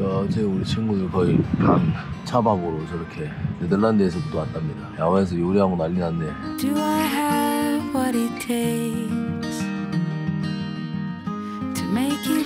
어제 우리 친구들 거의 반 차박으로 저렇게 네덜란드에서부터 왔답니다. 야외에서 요리하고 난리 났네. Do I have what it takes to make you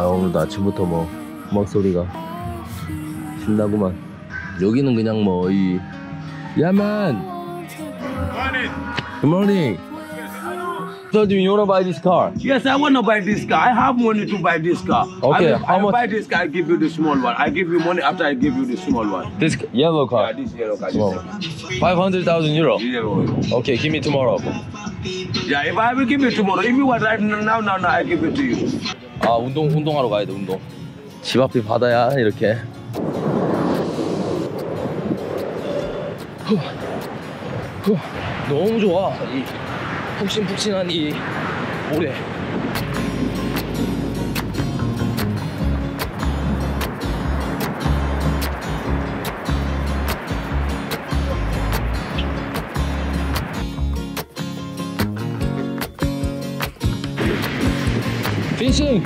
아 오늘도 아침부터 뭐 음악 소리가 신나구만. 여기는 그냥 뭐 이 야만. Good morning. So do you wanna buy this car? Yes, I want to buy this car. I have money to buy this car. Okay, I, how I much- buy this car, I give you the small one. I give you money after I give you the small one. This yellow Yeah, car. this yellow car. Five hundred thousand euro. This yellow. Okay, give me tomorrow. Yeah, if I will give you tomorrow, if you want right now, now, now, I give it to you. 아 운동 운동하러 가야 돼 운동. 집 앞이 바다야 이렇게. 후, 후, 너무 좋아 이 푹신푹신한 이 모래. Fishing.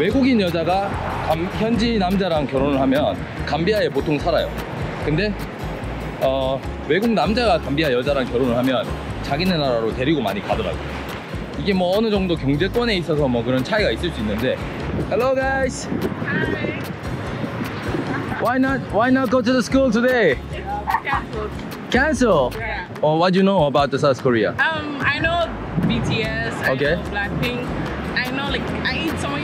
외국인 여자가 감- 현지 남자랑 결혼을 하면 감비아에 보통 살아요. 근데 어, 외국 남자가 감비아 여자랑 결혼을 하면 자기네 나라로 데리고 많이 가더라고요. 이게 뭐 어느 정도 경제권에 있어서 뭐 그런 차이가 있을 수 있는데 Hello guys. Why not why not go to the school today? Canceled. Cancel. Yeah. Oh, what do you know about the South Korea? Um, I know BTS. I Okay. know Blackpink. I know like I eat foods, but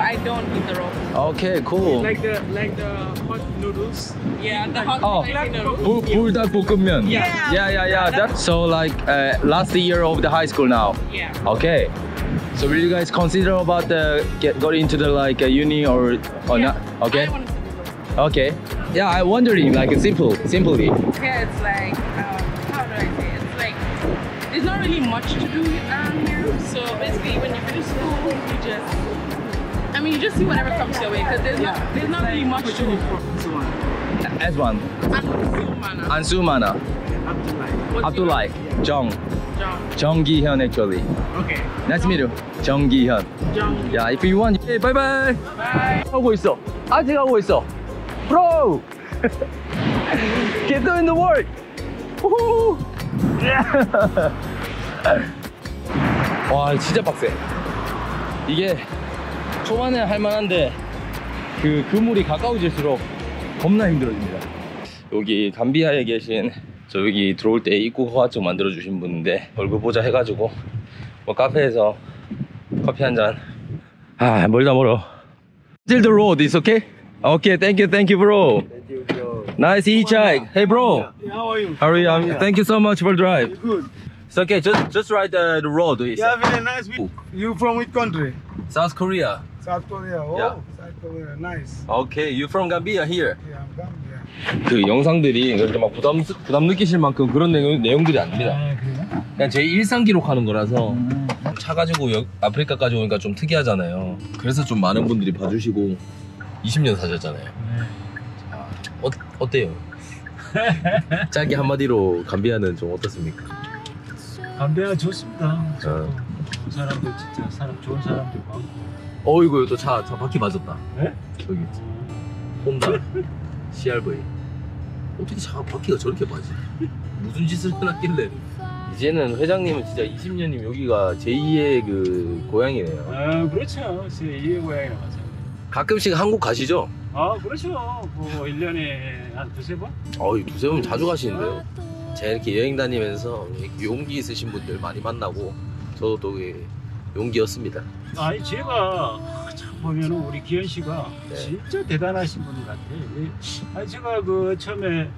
I don't eat the raw. Okay, cool. Like the like the hot noodles. Yeah, the hot Oh. spicy noodles. 불, 불닭볶음면. Yeah. Yeah, yeah, yeah. That's so like uh, last year of the high school now. Yeah. Okay. So will you guys consider about the get got into the like a uni or or Yeah. not? Okay. I wanted to do those. Okay. Yeah, I'm wondering like simple, simply. Yeah, it's like um, how do I say? it? It's like there's not really much to do around here. So basically, when you finish school, you just I mean, you just see whatever comes your way because there's not there's not really much to do. As one. I'm Ansu Mana. Abdullah. Jong. John. Jonggihyun actually. Okay. Nice to meet you. Jonggihyun. John. Yeah, if you want. Hey, bye bye. Bye. 하고 있어. 아직 하고 있어. Bro. Keep doing the work. 우후. 와, 진짜 빡세. 이게 초반에 할만한데 그 그물이 가까워질수록 겁나 힘들어집니다. 여기 감비아에 계신 저 여기 들어올 때 입국 허가증 만들어 주신 분인데 얼굴 보자 해가지고 뭐 카페에서 커피 한 잔. 아 멀다 멀어. Still the road, is okay? Okay, thank you, thank you, bro. Nice hitchhike. Hey, bro. How are you? How are you? I'm- Thank you so much for the drive. Good. It's okay, just just ride the, the road. It's Yeah, very nice. You from which country? South Korea. South Korea. Oh, Yeah. South Korea. Nice. Okay, you from Gambia here. Yeah, I'm Gambia. 그 영상들이 그렇게 막 부담 부담 느끼실 만큼 그런 내용, 내용들이 아닙니다. 그래요? 그냥 제 일상 기록하는 거라서 차 가지고 여- 아프리카까지 오니까 좀 특이하잖아요. 그래서 좀 많은 분들이 봐주시고 20년 사셨잖아요. 자, 어, 어때요? 짧게 한마디로 감비아는 좀 어떻습니까? 감비아 좋습니다. 어. 사람들 진짜 사람 좋은 사람들 많고. 어이구 또 차 차 바퀴 맞았다. 네? 저기 혼다 CRV 어떻게 차가 바퀴가 저렇게 맞지? 무슨 짓을 해놨길래? 이제는 회장님은 진짜 20년이면 여기가 제2의 그 고향이네요. 아, 그렇죠. 제 2의 고향이라 맞아요. 가끔씩 한국 가시죠? 아, 그렇죠. 뭐 1년에 한 두세 번? 어이 두세 번 자주 가시는데요? 제가 이렇게 여행 다니면서 용기 있으신 분들 많이 만나고 저도 또그 용기였습니다. 아니 제가 참 보면은 우리 기현 씨가 네. 진짜 대단하신 분 같아. 예. 아니 제가 그 처음에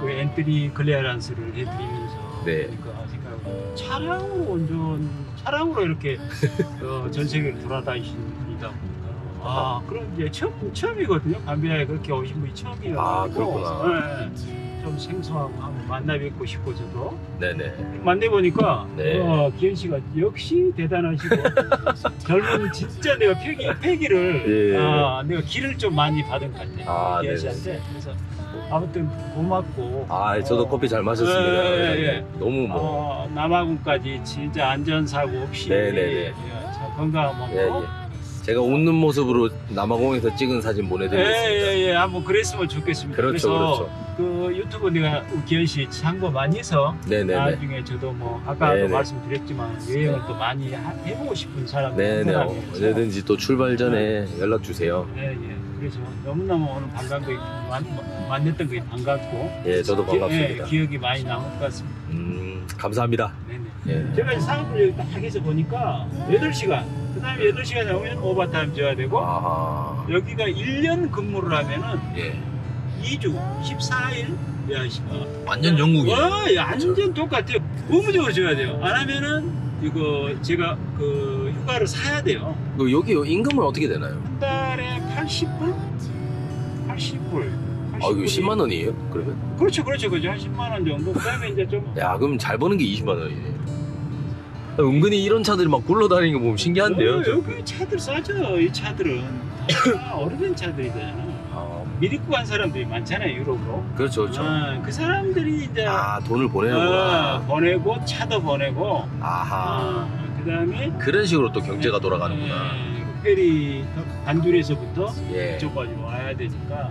그 entry clearance를 해드리면서 네. 그러니까 생각하고 차량으로 운전 차량으로 이렇게 어, 전 세계를 돌아다니시는 분이다 보니까 아 그럼 이제 처음 처음이거든요. 감비아에 그렇게 오신 분이 처음이에요. 아, 그렇구나. 네. 좀 생소하고 한번 만나 뵙고 싶고 저도 네네. 만나보니까 네. 어, 기현 씨가 역시 대단하시고 젊은 진짜 내가 패기, 패기를 예. 아, 내가 길을 좀 많이 받은 것 같아요 아, 기현 네네. 씨한테 그래서 아무튼 고맙고 아, 저도 어, 커피 잘 마셨습니다. 예, 예, 예. 너무 뭐. 어, 남아군까지 진짜 안전사고 없이 네 네 네. 예, 참 건강한 몸으로 예, 예. 제가 웃는 모습으로 남아공에서 찍은 사진 보내드리겠습니다. 예예예 예, 한번 그랬으면 좋겠습니다 그렇죠, 래서 그렇죠. 그 유튜브 내가 기현 씨 참고 많이 해서 네네네. 나중에 저도 뭐 아까도 네네. 말씀드렸지만 여행을 또 많이 하- 해보고 싶은 사람 네네. 어. 언제든지 또 출발 전에 연락 주세요. 예, 예. 그래서 너무너무 오늘 만, 만났던 게 반갑고 예, 저도 반갑습니다. 기, 억이 많이 남을 것 같습니다. 음, 감사합니다. 네네. 예. 제가 사업을 여기 딱 해서 보니까 8시간 그 다음에 8시간 나오면 오버타임 줘야 되고 아하. 여기가 1년 근무를 하면은 예. 2주 14일 야, 씨, 어, 완전 영국이네. 와, 야, 완전 똑같아요. 의무적으로 줘야 돼요. 안 하면은 이거 제가 그 휴가를 사야 돼요. 그 여기 임금은 어떻게 되나요? 한 달에 80불? 80불. 아, 이거 10만 원이에요? 그러면? 그렇죠, 그렇죠, 그렇죠. 한 10만 원 정도. 그다음에 이제 좀 야, 그럼 잘 버는 게 20만 원이네. 은근히 이런 차들이 막 굴러다니는 거 보면 신기한데요? 어, 저? 여기 차들 싸죠. 이 차들은 다 오래된 차들이잖아. 아, 미리고 간 사람들이 많잖아요, 유럽으로. 그렇죠, 그렇죠. 아, 그 사람들이 이제 아, 돈을 어, 보내는구나. 보내고 차도 보내고. 아하. 그 다음에 그런 식으로 또 경제가 돌아가는구나. 특별히 단둘에서부터 예. 이쪽까지 와야 되니까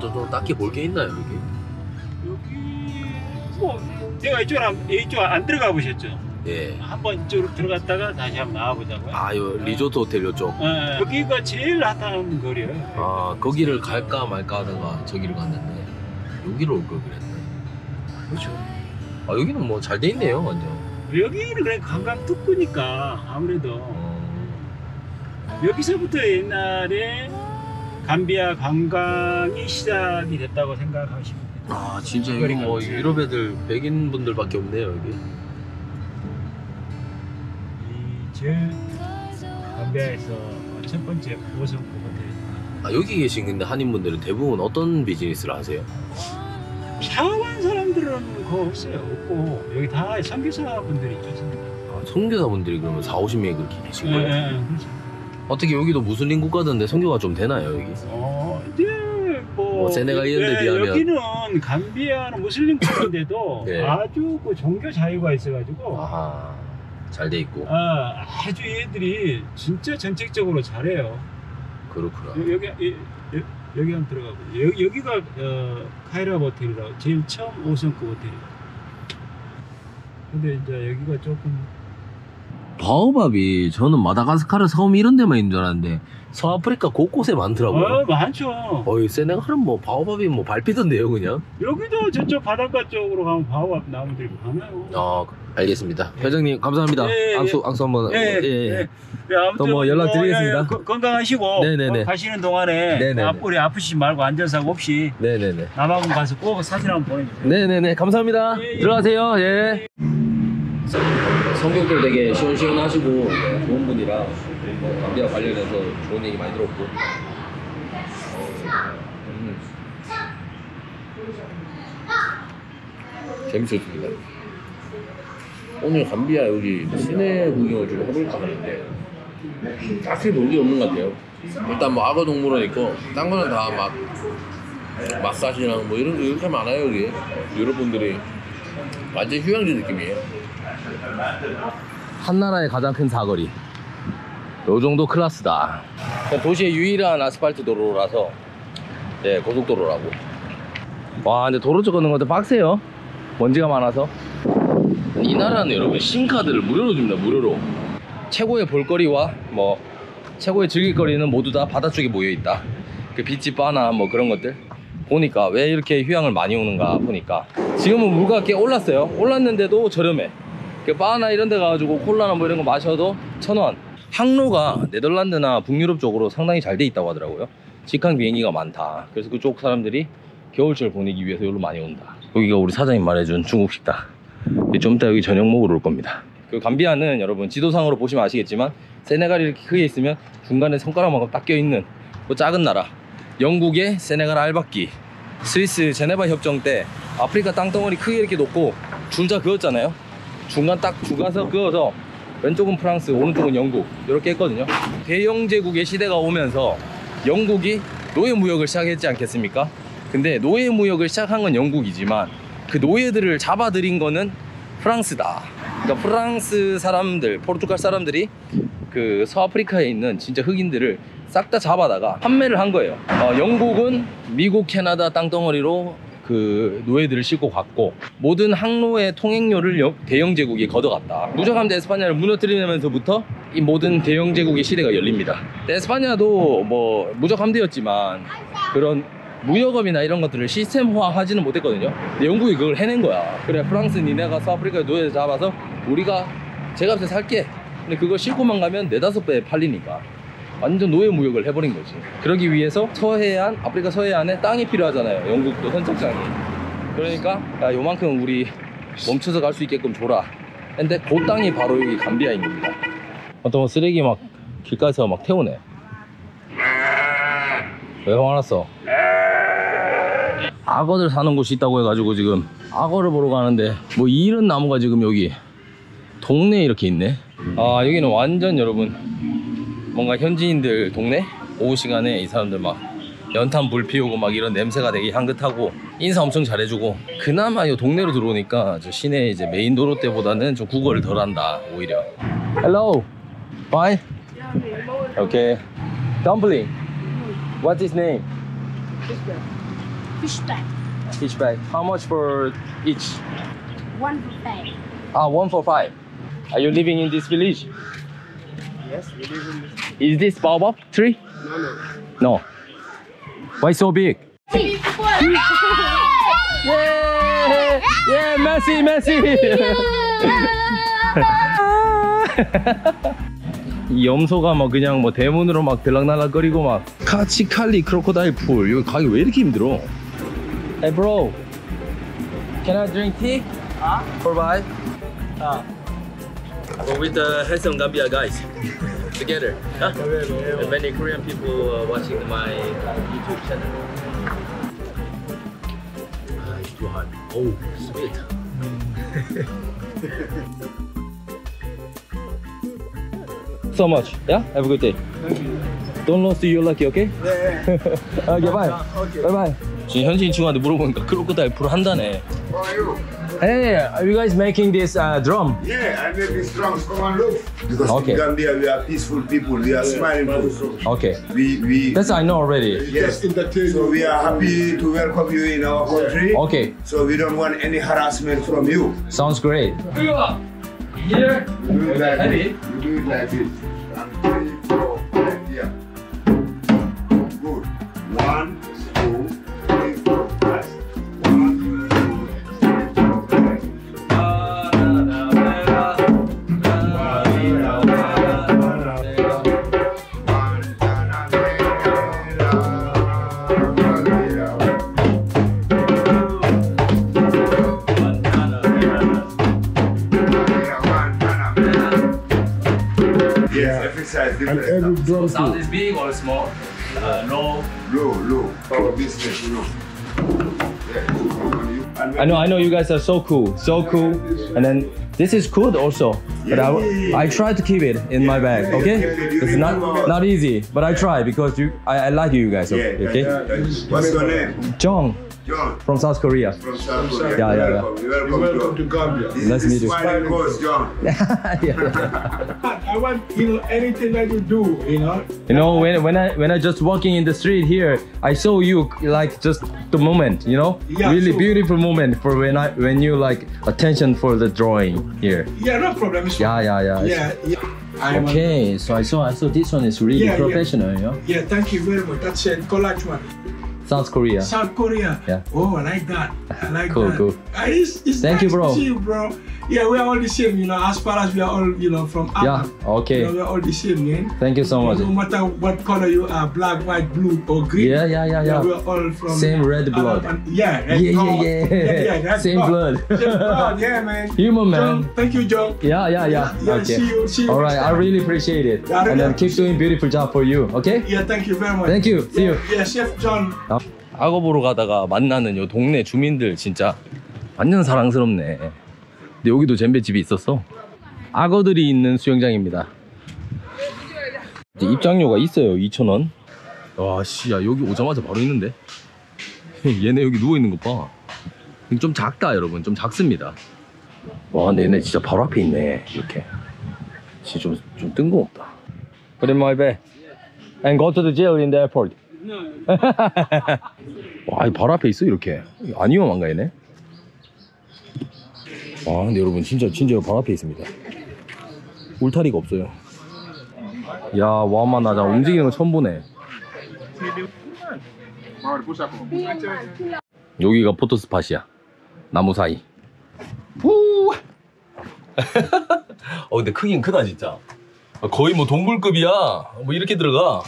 또, 또 딱히 볼 게 있나요, 여기? 여기 뭐 내가 이쪽 안 이쪽 안 들어가 보셨죠? 예. 한번 이쪽으로 들어갔다가 다시 한번 나와 보자고요. 아, 요 리조트 호텔 요쪽. 어, 여기가 제일 핫한 거리예요. 아, 거기를 갈까 말까 하다가 저기를 갔는데, 여기로 올 걸 그랬네. 그렇죠. 아, 여기는 뭐 잘 돼 있네요, 완전. 여기는 그냥 관광 특구니까 아무래도 어, 여기서부터 옛날에 감비아 관광이 시작이 됐다고 생각하시면 돼요. 아, 진짜 이거 뭐. 유럽 애들 백인 분들밖에 없네요, 여기. 이제 감비아에서 첫 번째 5성급 호텔. 아, 여기 계신 근데 한인분들은 대부분 어떤 비즈니스를 하세요? 샤워한 사람들은 거의 없어요. 없고 여기 다 선교사 분들이 계십니다. 아, 선교사분들이 그러면 4, 50명이 그렇게 계신 거예요? 예, 예, 그렇죠. 어떻게 여기도 무슬림 국가던데 선교가 좀 되나요, 여기? 어, 이제 뭐, 뭐 세네갈 이런 데 비하면- 여기는 감비아는 무슬림 국가인데도 네. 아주 그 종교 자유가 있어가지고 아하, 잘 돼 있고. 아, 아주 얘들이 진짜 정책적으로 잘해요. 그렇구나. 여- 여기 여- 여- 여기 한번 들어가 보세요. 여기, 여기가 어, 카이라 호텔이라고 제일 처음 5성급 호텔이에요. 근데 이제 여기가 조금 바오밥이 저는 마다가스카르 섬 이런 데만 있는 줄 알았는데 서아프리카 곳곳에 많더라고요. 어, 많죠. 어이 세네갈은 뭐 바오밥이 뭐 밟히던데요 그냥. 여기도 저쪽 바닷가 쪽으로 가면 바오밥 나무들이 많아요. 아 알겠습니다. 회장님 감사합니다. 예, 예. 앙수 앙수 한번. 예, 예, 예. 예. 네, 아무튼 또뭐 연락드리겠습니다. 어, 예, 예. 거- 건강하시고 네네네. 어, 가시는 동안에 네네네. 앞으로 아프시지 말고 안전사고 없이 네네네. 남아공 가서 꼭 사진 한번 보내주세요. 네네네 감사합니다. 예, 예. 들어가세요. 예. 성격도 되게 시원시원하시고 좋은 분이라 뭐 감비와 관련해서 좋은 얘기 많이 들었고. 음. 재밌었습니다. 오늘 감비아 여기 시내 구경을 좀 해볼까 하는데 딱히 볼 게 없는 것 같아요. 일단 뭐 악어 동물원 있고 딴 거는 다 막 마사지랑 뭐 이런 거 이렇게 많아요 여기 여러분들이 완전 휴양지 느낌이에요 한나라의 가장 큰 사거리. 요 정도 클래스다. 도시의 유일한 아스팔트 도로라서 네 고속도로라고. 와 근데 도로 쪽 걷는 것도 빡세요. 먼지가 많아서. 이 나라는 여러분 신카드를 무료로 줍니다 무료로. 최고의 볼거리와 뭐 최고의 즐길거리는 모두 다 바다 쪽에 모여 있다. 그 비치 바나 뭐 그런 것들 보니까 왜 이렇게 휴양을 많이 오는가 보니까. 지금은 물가가 꽤 올랐어요. 올랐는데도 저렴해. 그 바나 이런 데 가가지고 콜라나 뭐 이런 거 마셔도 천 원. 항로가 네덜란드나 북유럽 쪽으로 상당히 잘 돼 있다고 하더라고요. 직항 비행기가 많다. 그래서 그쪽 사람들이 겨울철 보내기 위해서 여기로 많이 온다. 여기가 우리 사장님 말해준 중국 식당. 좀 이따 여기 저녁 먹으러 올 겁니다. 그 감비아는 여러분 지도상으로 보시면 아시겠지만 세네갈이 이렇게 크게 있으면 중간에 손가락만큼 딱 껴있는 그 작은 나라. 영국의 세네갈 알박기. 스위스 제네바 협정 때 아프리카 땅덩어리 크게 이렇게 놓고 줄자 그었잖아요. 중간 딱 죽어서 그어서 왼쪽은 프랑스, 오른쪽은 영국 이렇게 했거든요. 대영 제국의 시대가 오면서 영국이 노예 무역을 시작했지 않겠습니까? 근데 노예 무역을 시작한 건 영국이지만 그 노예들을 잡아들인 거는 프랑스다. 그러니까 프랑스 사람들, 포르투갈 사람들이 그 서아프리카에 있는 진짜 흑인들을 싹 다 잡아다가 판매를 한 거예요. 어, 영국은 미국, 캐나다 땅덩어리로 그 노예들을 싣고 갔고 모든 항로의 통행료를 여- 대영 제국이 걷어갔다. 무적함대 에스파냐를 무너뜨리면서부터 이 모든 대영 제국의 시대가 열립니다. 에스파냐도 뭐 무적함대였지만 그런 무역업이나 이런 것들을 시스템화하지는 못했거든요. 근데 영국이 그걸 해낸 거야. 그래 프랑스 니네가 서아프리카에 노예를 잡아서 우리가 제값에 살게. 근데 그걸 싣고만 가면 네다섯 배 팔리니까. 완전 노예 무역을 해버린 거지. 그러기 위해서 서해안, 아프리카 서해안에 땅이 필요하잖아요. 영국도 선착장이. 그러니까 야, 요만큼 우리 멈춰서 갈 수 있게끔 줘라. 근데 그 땅이 바로 여기 감비아입니다. 어떤 쓰레기 막 길가에서 막 태우네. 왜 화났어? 악어들 사는 곳이 있다고 해가지고 지금 악어를 보러 가는데 뭐 이런 나무가 지금 여기 동네에 이렇게 있네. 아 여기는 완전 여러분 뭔가 현지인들 동네 오후 시간에 이 사람들 막 연탄 불 피우고 막 이런 냄새가 되게 향긋하고 인사 엄청 잘해주고 그나마 이 동네로 들어오니까 저 시내 이제 메인 도로 때보다는 좀 구걸을 덜 한다 오히려. Hello, bye. Okay. Dumpling. What's his name? Fish bag. Each bag. How much for each? One bag. Ah, one for five. Are you living in this village? Yes, we live in this. Is this baobab tree? No, no. No. Why so big? Yeah! Yeah, Messi, Messi! 이 염소가 막 그냥 뭐 대문으로 막 들락날락거리고 막 카치칼리 크로코다일 풀 이거 가기 왜 이렇게 힘들어? Hey bro, can I drink tea? For five? We're with the handsome Gambia guys together. Huh? And many Korean people uh, watching my YouTube channel. Ah, it's too hot. Oh, sweet. so much. Yeah. Have a good day. Don't lose your lucky, okay? Yeah. okay, bye. Bye bye. 지금 현지인 친구한테 물어보니까 크로코다일 풀 한다네. How are you? Hey, are you guys making this uh, drum? Yeah, I make these drums. Come and look. Because Okay. in Gambia, we are peaceful people. We are smiling people. Okay. We, we, That's I know already. yes. So we are happy to welcome you in our country. Okay. So we don't want any harassment from you. Sounds great. Here. You do it like this. You do it like this. Every size different. So sound is big or small? Uh, low. Low, low. Our business low. Yeah. I know, I know you guys are so cool, so cool. And then this is good also. But I, I try to keep it in my bag, okay? yeah, yeah. It's not not easy, but I try because you, I, I like you guys, Yeah, okay? What's your name? John John. from South Korea. From South Korea. Yeah, yeah, yeah. welcome. Welcome, welcome to Gambia. This Nice to meet you. Smiling Coast, John. yeah. I want you know anything that you do, you know. You know, when when I when I just walking in the street here, I saw you like just the moment, you know, Yeah, really so- beautiful moment for when I when you like attention for the drawing here. Yeah, no problem. It's Yeah, yeah, yeah. Yeah, yeah. I'm a- Okay, so I saw I saw this one is really Yeah, yeah. you know. yeah, thank you very much. That's a collage one. South Korea. South Korea. Yeah. Oh, I like that. I like Cool, that. cool. It's, it's Thank you, bro. To see you, bro. Yeah, we are all the same, you know. As far as we are all, you know, from Yeah, Africa. okay. You know, we are all the same, man. Thank you so much. No matter what color you are, black, white, blue, or green. Yeah, yeah, yeah, yeah. we are all from Same red blood. And- yeah, red Yeah, yeah, blood. yeah. yeah, that's Same blood. Same blood, yeah, man. Human man. John, thank you, John. Yeah, yeah, yeah. Yeah, okay. see you- see you All right, next I time. really appreciate it. Yeah, I And then really keep doing beautiful job for you. Okay? Yeah, thank you very much. Thank you. See you. Yeah, Chef John. 악어 보러 가다가 만나는 요 동네 주민들 진짜 완전 사랑스럽네. 근데 여기도 잼배집이 있었어. 악어들이 있는 수영장입니다. 입장료가 있어요. 2,000원. 와, 씨, 야, 여기 오자마자 바로 있는데? 얘네 여기 누워있는 것 봐. 좀 작다, 여러분. 좀 작습니다. 와, 근데 얘네 진짜 바로 앞에 있네. 이렇게. 진짜 좀, 좀 뜬금없다. Put in my bag. And go to the jail in the airport. 와, 이 바로 앞에 있어, 이렇게. 안 위험한가, 얘네? 와, 근데 여러분, 진짜, 진짜 바로 앞에 있습니다. 울타리가 없어요. 야, 와마, 나 자, 움직이는 거 처음 보네. 여기가 포토스팟이야. 나무 사이. 우! 어, 근데 크긴 크다, 진짜. 거의 뭐 동굴급이야. 뭐 이렇게 들어가.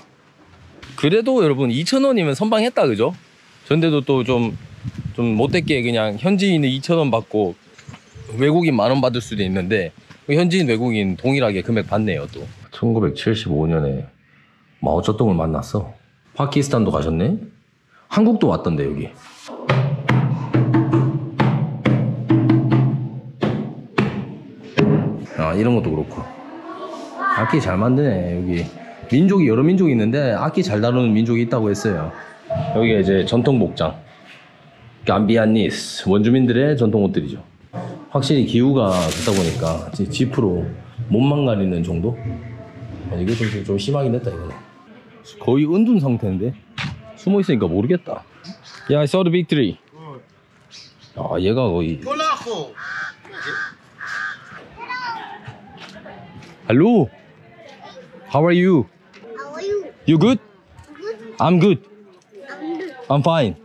그래도 여러분 2,000원이면 선방했다 그죠? 전데도 또 좀 좀 못됐게 그냥 현지인은 2,000원 받고 외국인 만 원 받을 수도 있는데 현지인 외국인 동일하게 금액 받네요 또. 1975년에 마오쩌둥을 만났어? 파키스탄도 가셨네? 한국도 왔던데 여기. 아 이런 것도 그렇고. 악기 잘 만드네 여기. 민족이 여러 민족이 있는데 악기 잘 다루는 민족이 있다고 했어요. 여기가 이제 전통 복장. 감비안니스 원주민들의 전통 옷들이죠 확실히 기후가 좋다 보니까 이제 지프로 몸만 가리는 정도 아, 이게 좀, 좀 심하긴 했다 이거는 거의 은둔 상태인데 숨어 있으니까 모르겠다 야 I saw the big tree 아 얘가 거의 Hello How are you? How are you? You good? Good. I'm good. I'm good. I'm fine.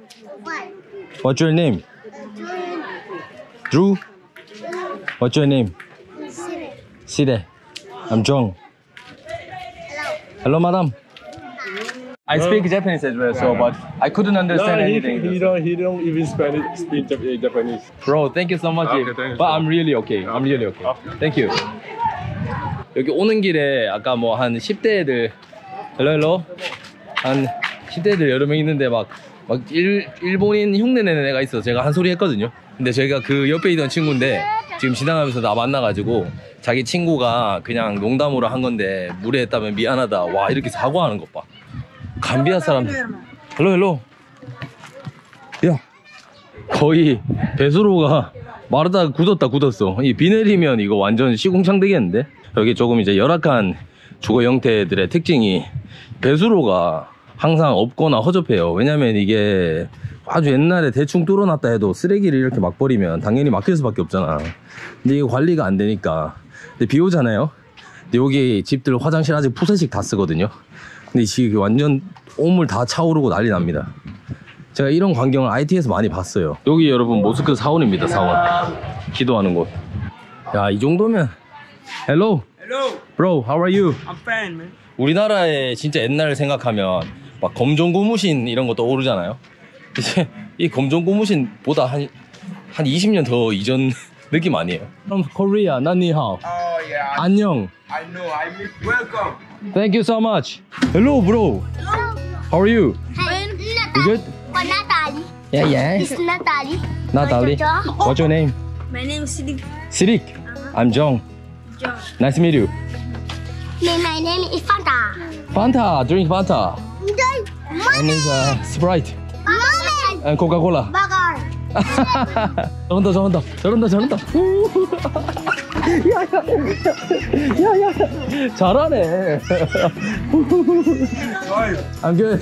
Fine. What's your name? Drew? What's your name? Sit. Sire. I'm Jong. Hello. Hello, madam. I speak Japanese as well, so but I couldn't understand No, he, anything. he don't he don't even Spanish, speak Jap- uh, Japanese. Bro, thank you so much. Okay, thank you. but I'm really okay. I'm really okay. Thank you. 여기 오는 길에 아까 뭐 한 10대 애들 hello hello 한 10대 애들 여러 명 있는데 막 막 일, 일본인 흉내 내는 애가 있어서 제가 한 소리 했거든요. 근데 저희가 그 옆에 있던 친구인데 지금 지나가면서 나 만나가지고 자기 친구가 그냥 농담으로 한 건데 무례했다면 미안하다. 와 이렇게 사과하는 것 봐. 감비아 사람들. hello hello. 야 거의 배수로가 마르다가 굳었다 굳었어 이 비 내리면 이거 완전 시궁창 되겠는데 여기 조금 이제 열악한 주거 형태들의 특징이 배수로가 항상 없거나 허접해요 왜냐면 이게 아주 옛날에 대충 뚫어놨다 해도 쓰레기를 이렇게 막 버리면 당연히 막힐 수밖에 없잖아 근데 이게 관리가 안 되니까 근데 비 오잖아요 근데 여기 집들 화장실 아직 푸세식 다 쓰거든요 근데 지금 완전 오물 다 차오르고 난리 납니다 제가 이런 광경을 IT에서 많이 봤어요. 여기 여러분 모스크 사원입니다, 사원. 기도하는 곳. 야, 이 정도면. Hello. Hello, Bro, how are you? I'm fine, man. 우리나라의 진짜 옛날을 생각하면 막 검정 고무신 이런 거 떠오르잖아요. 이제 이 검정 고무신보다 한, 한 20년 더 이전 느낌 아니에요? From Korea, 난니하오. Oh yeah, 안녕. I know. I mean, welcome. Thank you so much. Hello, bro. How are you? Hi. You good? What Natalie? Yeah, yeah. It's Natalie. Natalie. What's your name? My name is Sidik. Sirik. I'm Jong. John. Nice to meet you. My name is Fanta. Fanta, drink Fanta. Then, And is uh, Sprite Mommy. and Coca-Cola. Burger. 저런다 저런다 저런다 저런다. 야야야야야 잘하네. I'm good.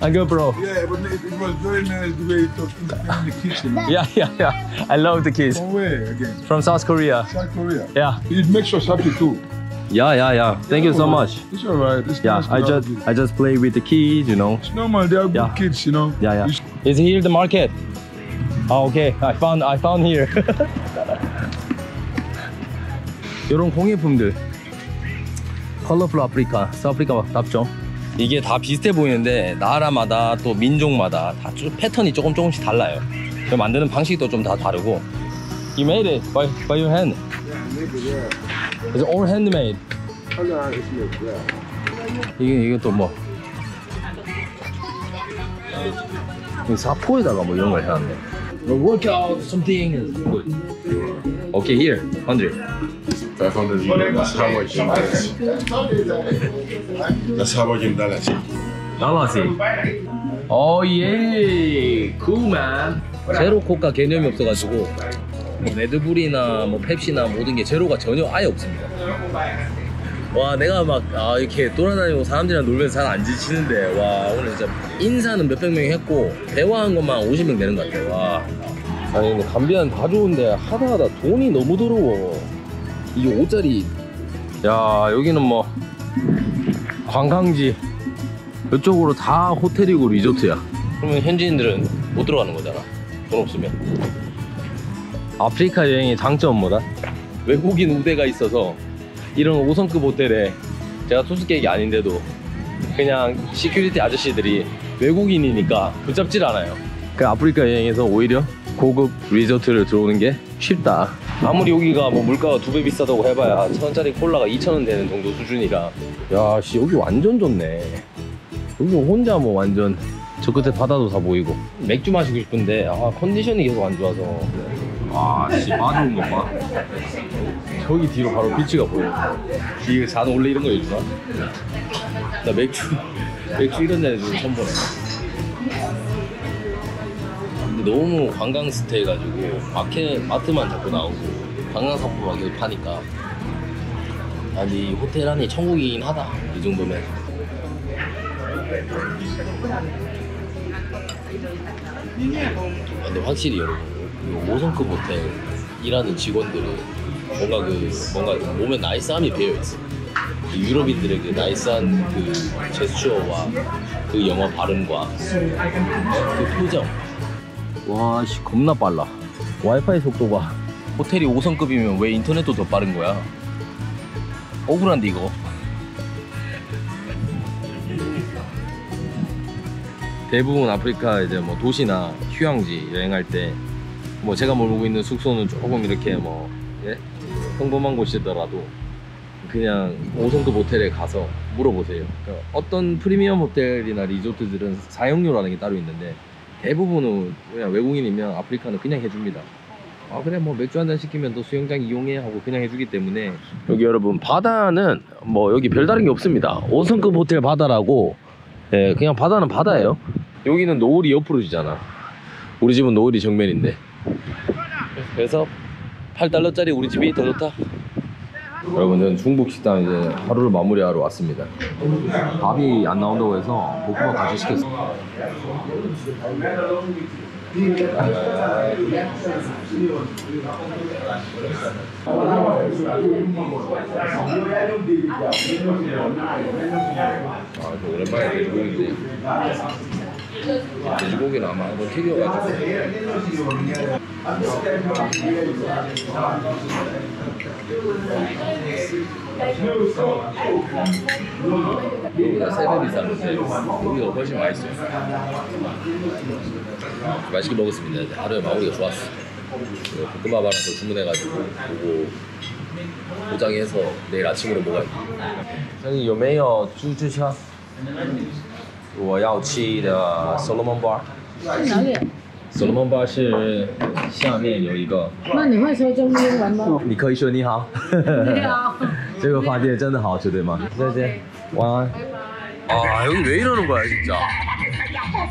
I'm good, bro. Yeah, but it, it was very nice the way you talked in the kitchen. Yeah, yeah, yeah. I love the kids From where again? from South Korea. South Korea. Yeah. It makes us happy too. Yeah, yeah, yeah. Thank you so much. It's alright. It's Yeah, nice I to have just you. I just play with the kids, you know. It's normal. They are good Yeah. kids, you know. Yeah, yeah. Is here the market? Oh, okay. I found I found here. 이런 공예품들. 컬러풀 아프리카, 서아프리카 답죠. 이게 다 비슷해 보이는데 나라마다 또 민족마다 다 쭉 패턴이 조금 조금씩 달라요. 그 만드는 방식도 좀 다 다르고. You made it by by your hand. It's all handmade. 이게 이게 또 뭐? 이 사포에다가 뭐 이런 걸 해놨네. Workout something good. Okay, here, hundred. 500 That's how much in dollars. That's how much in dollars. 달라지. 어 예, 굿만. 제로 코카 개념이 없어가지고 뭐 레드불이나 뭐 펩시나 모든 게 제로가 전혀 아예 없습니다. 와 내가 막 아, 이렇게 돌아다니고 사람들이랑 놀면서 잘 안 지치는데 와 오늘 진짜 인사는 몇백 명이 했고 대화한 것만 50명 되는 것 같아 와. 아니 근데 감비안 다 좋은데 하다 하다 돈이 너무 더러워 이게 5짜리. 야 여기는 뭐 관광지. 이쪽으로 다 호텔이고 리조트야. 그러면 현지인들은 못 들어가는 거잖아 돈 없으면. 아프리카 여행의 장점은 뭐다? 외국인 우대가 있어서 이런 5성급 호텔에 제가 투숙객이 아닌데도 그냥 security 아저씨들이 외국인이니까 붙잡질 않아요. 그 아프리카 여행에서 오히려 고급 리조트를 들어오는 게 쉽다. 아무리 여기가 뭐 물가가 두 배 비싸다고 해봐야 천 원짜리 콜라가 2천 원 되는 정도 수준이라. 야씨 여기 완전 좋네. 여기 혼자 뭐 완전 저 끝에 바다도 다 보이고. 맥주 마시고 싶은데 아 컨디션이 계속 안 좋아서. 아씨 마주온 것봐 저기 뒤로 바로 비치가 보여. 이게 자는 원래 이런 거 해주나? 나 맥주 맥주 이런 데는 처음 보네. 근데 너무 관광 스테이 가지고 마켓 마트만 자꾸 나오고 관광 상품만 계속 파니까. 아니 호텔 안에 천국이긴 하다 이 정도면. 근데 확실히 여러분 이 5성급 호텔 일하는 직원들은 뭔가 그 뭔가 몸에 나이스함이 배어 있어. 그 유럽인들의 그 나이스한 그 제스처와 그 영어 발음과 그 표정. 와, 씨 겁나 빨라. 와이파이 속도가 호텔이 5성급이면 왜 인터넷도 더 빠른 거야? 억울한데 이거. 대부분 아프리카 이제 뭐 도시나 휴양지 여행할 때 뭐 제가 머물고 있는 숙소는 조금 이렇게 뭐 예? 평범한 곳이더라도 그냥 5성급 호텔에 가서 물어보세요. 그러니까 어떤 프리미엄 호텔이나 리조트들은 사용료라는 게 따로 있는데 대부분은 그냥 외국인이면 아프리카는 그냥 해줍니다. 아 그래 뭐 맥주 한 잔 시키면 또 수영장 이용해 하고 그냥 해주기 때문에 여기 여러분 바다는 뭐 여기 별다른 게 없습니다. 5성급 호텔 바다라고 예 그냥 바다는 바다예요. 여기는 노을이 옆으로 지잖아. 우리 집은 노을이 정면인데 그래서 8달러짜리 우리 집이 더 좋다. 여러분은 중국 식당 이제 하루를 마무리하러 왔습니다. 밥이 안 나온다고 해서 볶음밥 같이 시켰어요. 아, 저 오랜만에 돼지고기인데 돼지고기는 아마 한번 튀겨가지고. 여기가 세배비 싸는데 고기가 훨씬 맛있어요. 맛있게 먹었습니다. 하루에 마무리가 좋았어. 볶음밥 하나 더 주문해가지고 보고 포장해서 내일 아침으로 먹어야 돼 저는 요메요 주주셔. 我要吃的 Solomon bar。哪里？ Solomon bar 是下面有一个，那你会说中英文吗？你可以说你好。你好。这个饭店真的好吃，对吗？再见，晚安。아 여기 왜 이러는 거야 진짜? Why.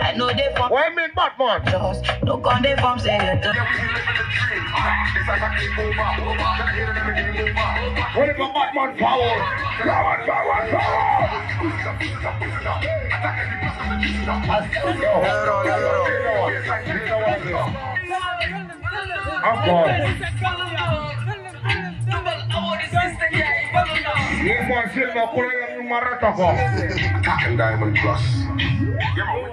I they form. What mean bad man? Just form say you do. What if a bad man power? Power, power, power. I'm gone. Yes, my. Diamond Plus.